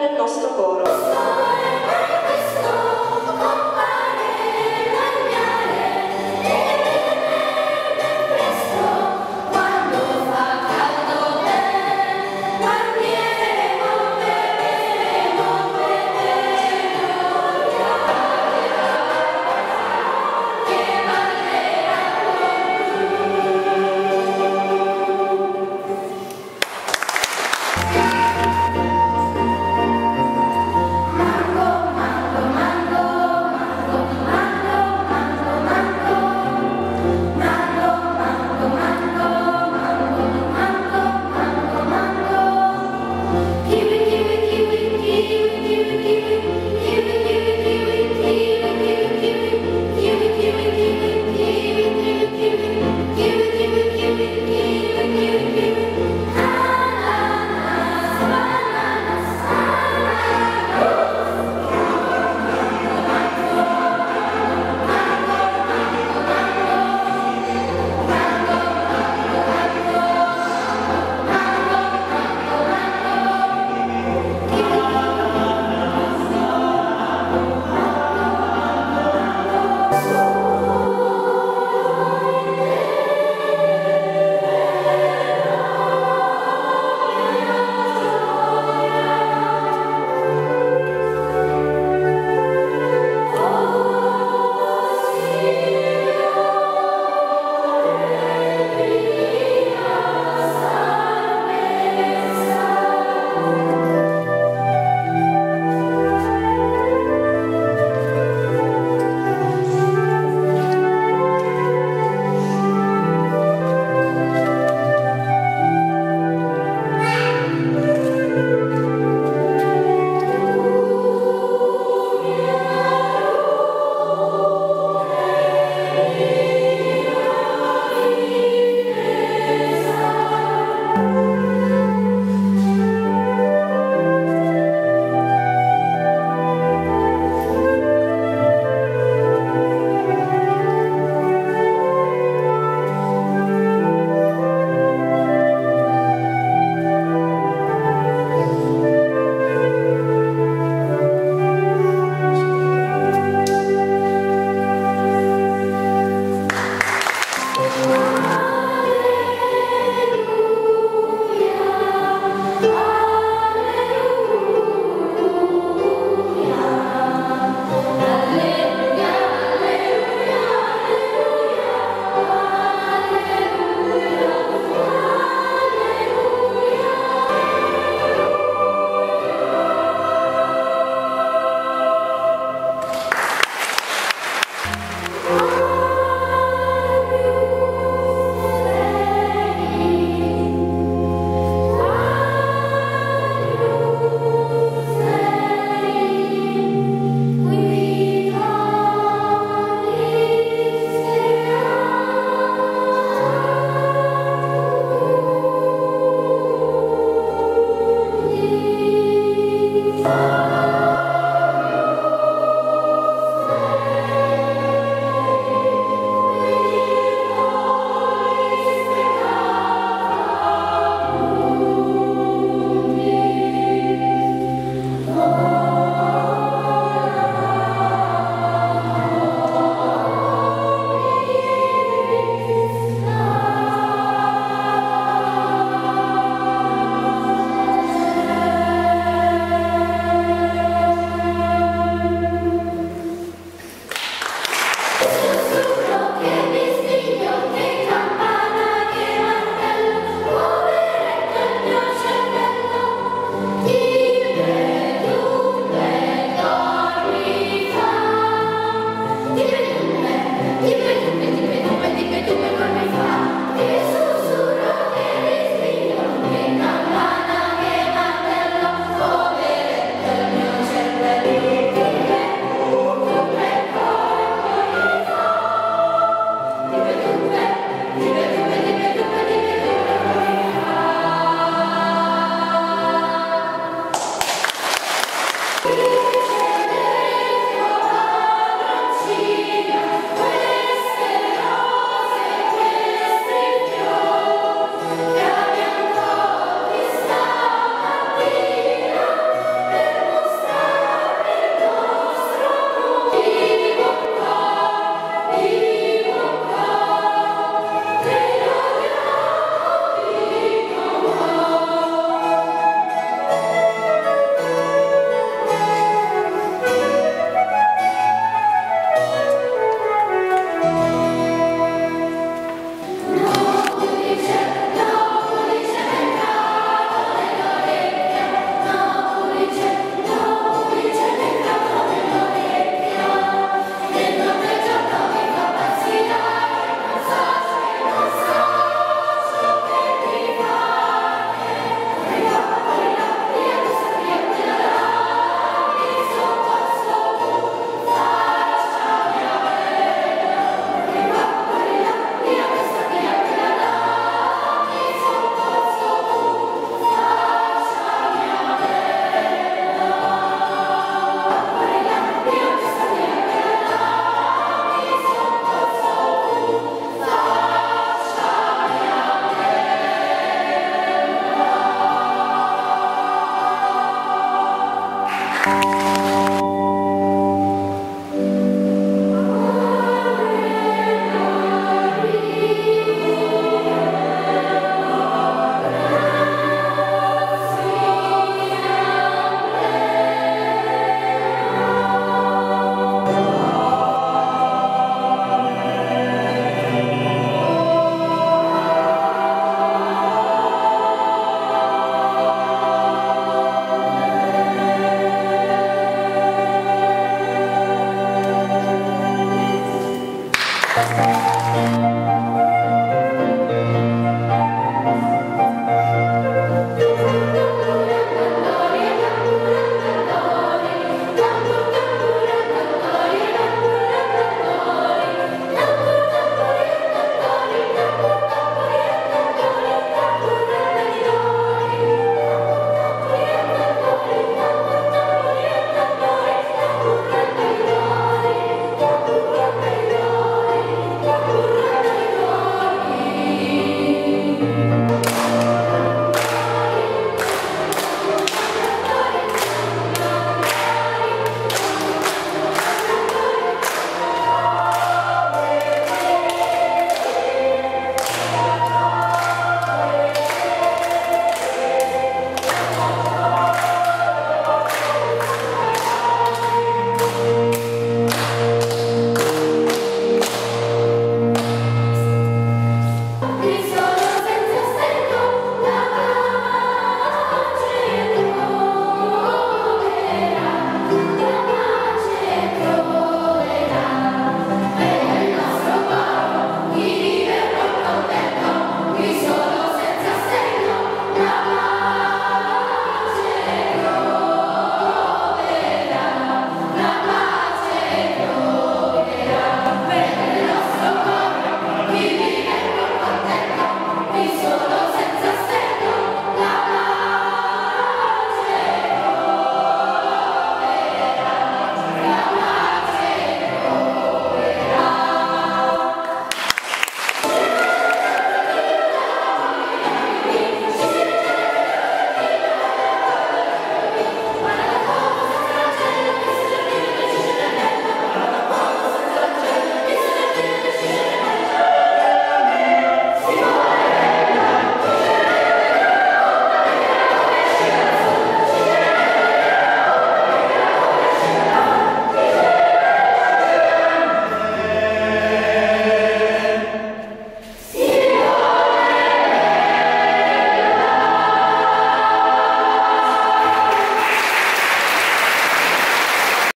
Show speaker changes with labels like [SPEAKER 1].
[SPEAKER 1] Nel nostro
[SPEAKER 2] cuore.